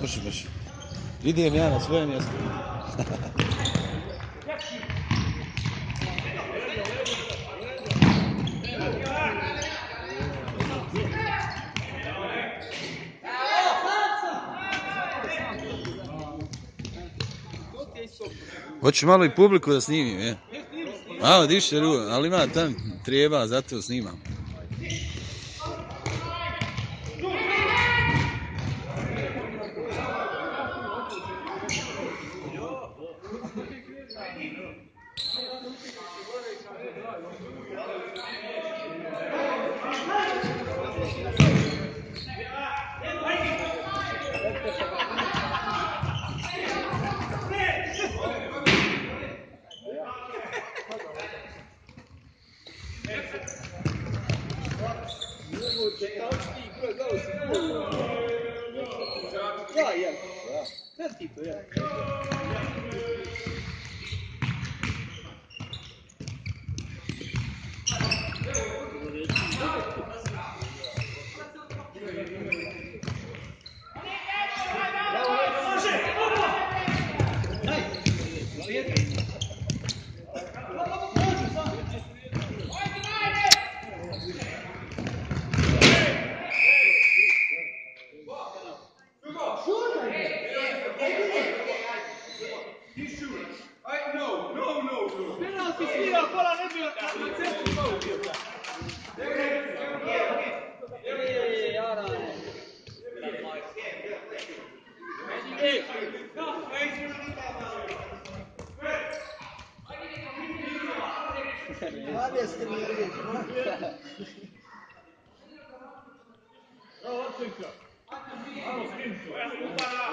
Može, može. Idem ja na svoje mjesto. Hoću malo i publiku da snimim, je? Malo diše ruo, ali ima tam treba, zato snimam. Yeah. Evo, odsjeća. Ajmo, skinu. Evo, udara.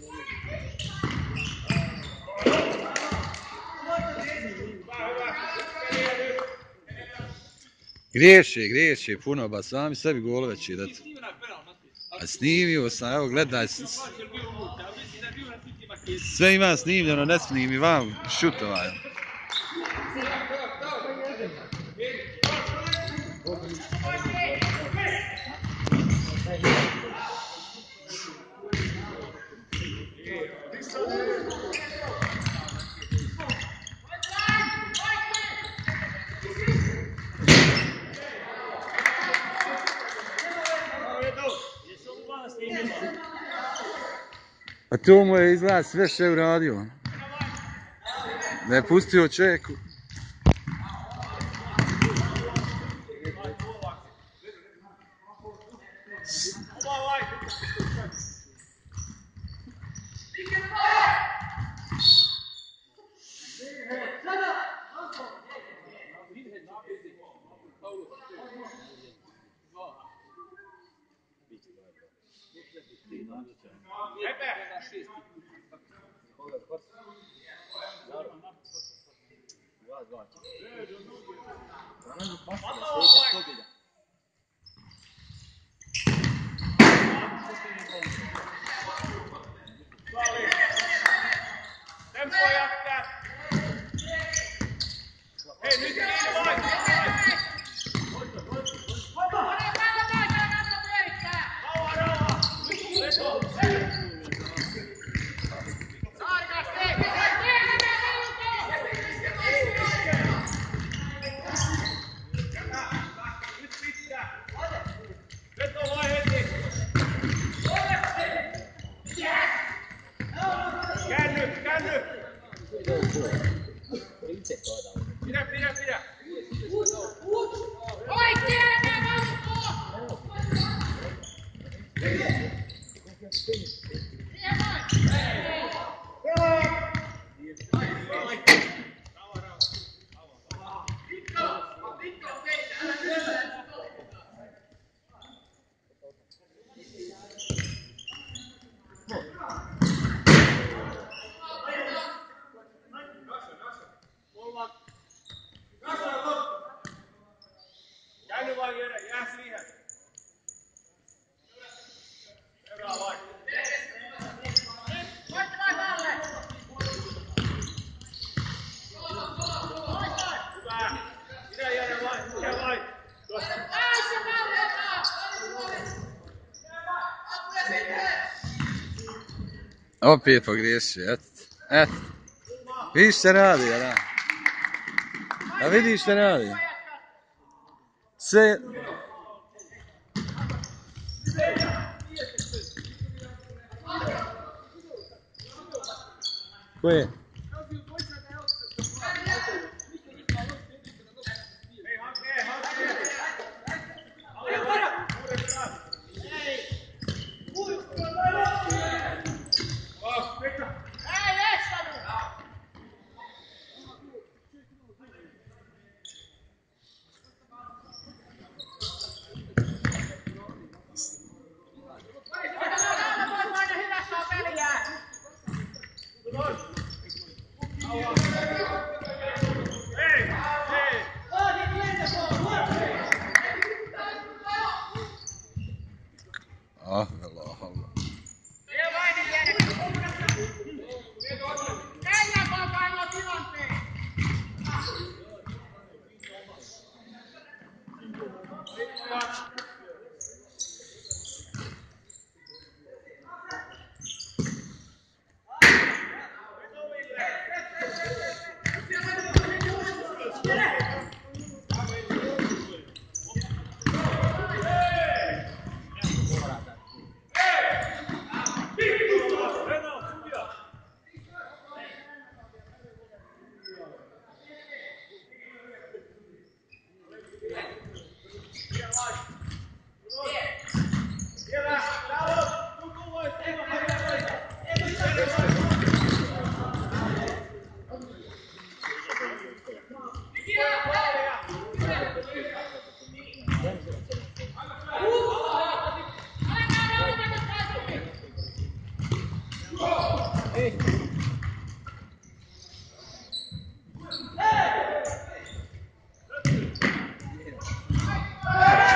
Griješe, griješe, puno, ba sami sebi golove će dati. A snimio sam, evo gledaj, sve ima snimljeno, ne snimi vam šutova. To mu je izgleda sve što je uradio. Je pustio Ronaldo Costa fez a Hop i på Grisby. Eh. ett. Visst är det här det. Ja, visst är. Se. Qui. Come on.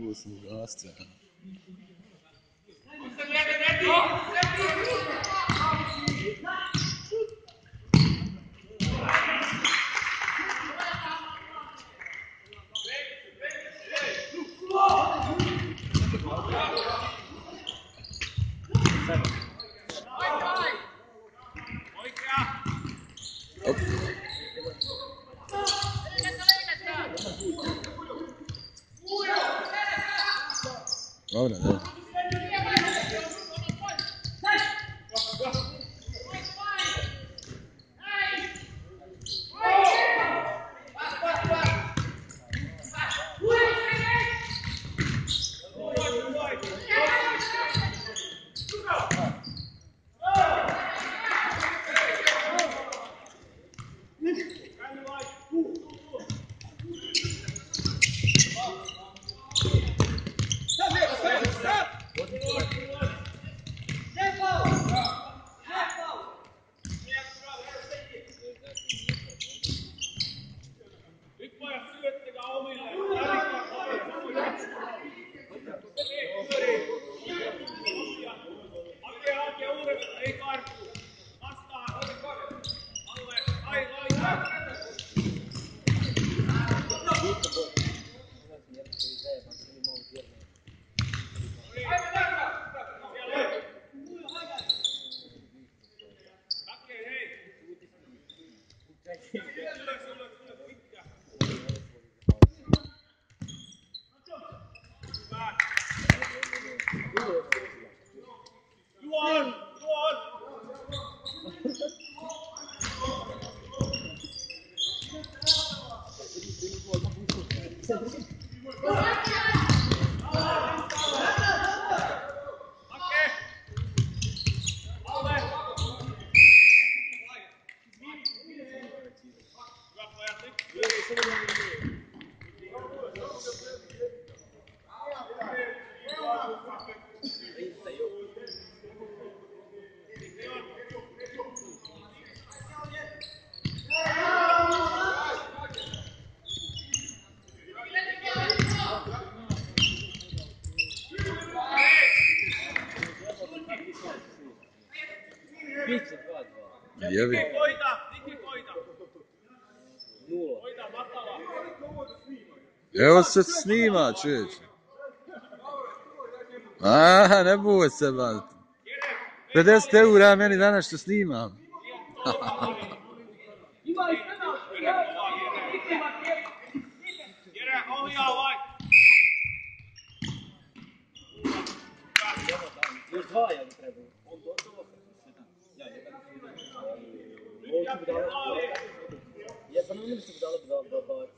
großen Raster. Thank you. Evo se snima, čovječe. A, ne boj se, ba. 50 eura meni danas što snimam. Ima i Yapın mı bir daha? Yapın mı bir daha?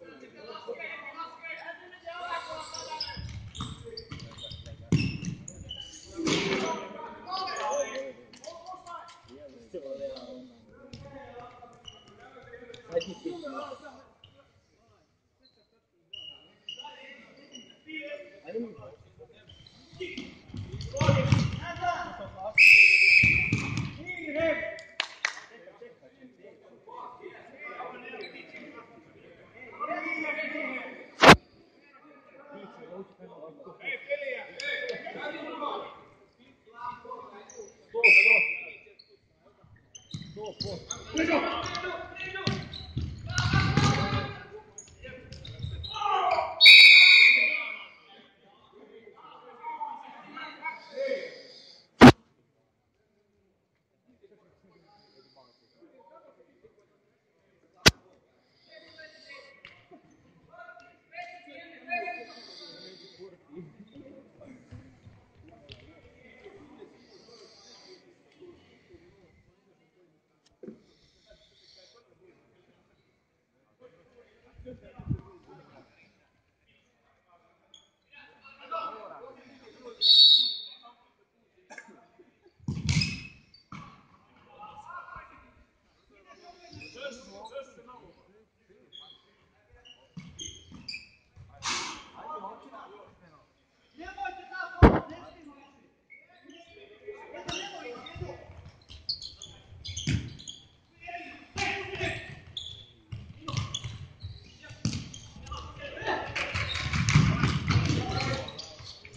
povo.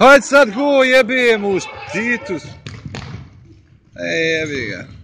Hajde sad go, jebi mu, Titus. E, jebi ga.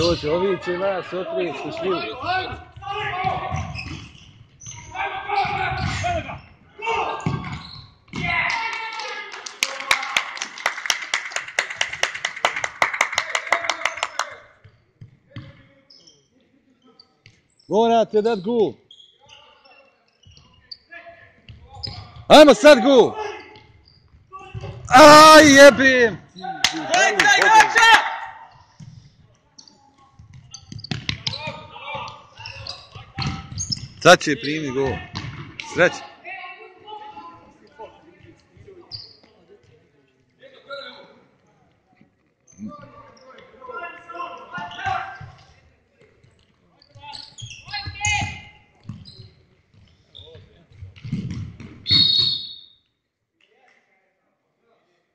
Dođe, ovi će nas otresti svi. Morate dat gol. Ajmo sad gol. Aj, jebim. Gledaj, igrača! Sad će primi gol. Sreće.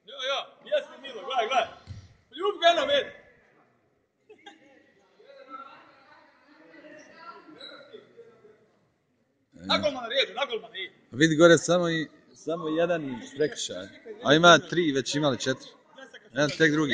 Ja, ja, jesmo Milo, gledaj, gledaj. Ljubi ga jednom, edi. Na golmana rijeđu, na golmana ide. Vidi gore samo i samo jedan prekršaj. A ima tri, već imali četiri. Jedan tek drugi.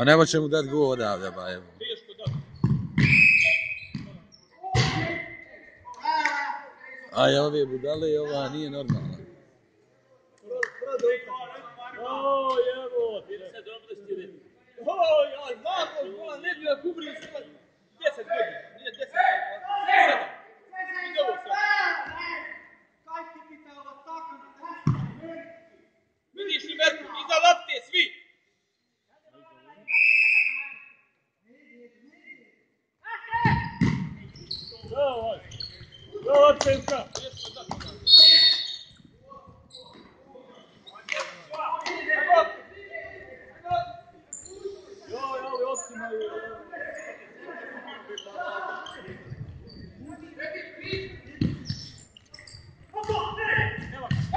Pa ne može mu dati gol odavde, ba evo. A ove budale i ova nije normalna. O, evo. Se dobro vidjeli. O, ja znam, ne bi ga gubili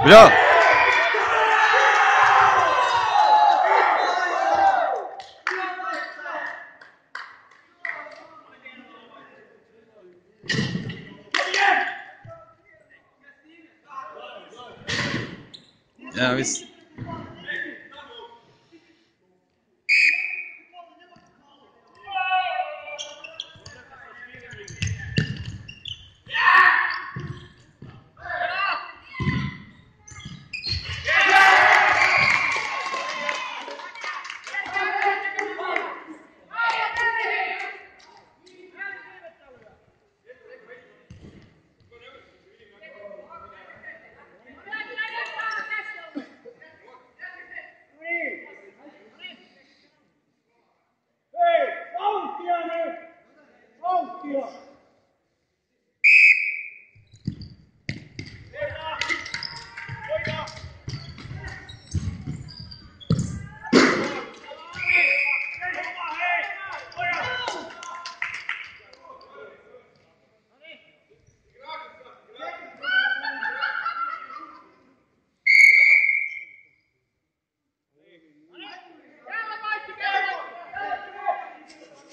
不要